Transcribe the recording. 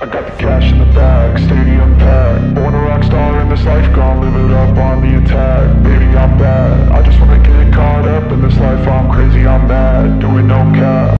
I got the cash in the bag, stadium packed. Born a rock star in this life, gone live it up